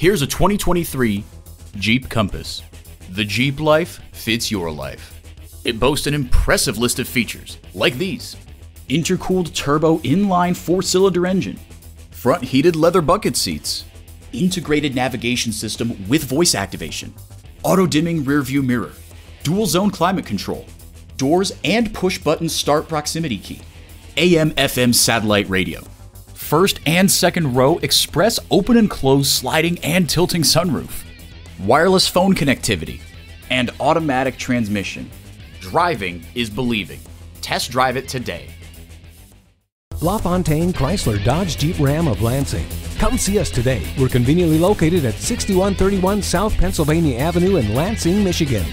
Here's a 2023 Jeep Compass. The Jeep life fits your life. It boasts an impressive list of features, like these intercooled turbo inline four cylinder engine, front heated leather bucket seats, integrated navigation system with voice activation, auto dimming rear view mirror, dual zone climate control, doors and push button start proximity key, AM FM satellite radio, first and second row express open and close sliding and tilting sunroof, wireless phone connectivity, and automatic transmission. Driving is believing. Test drive it today. LaFontaine Chrysler Dodge Jeep Ram of Lansing. Come see us today. We're conveniently located at 6131 South Pennsylvania Avenue in Lansing, Michigan.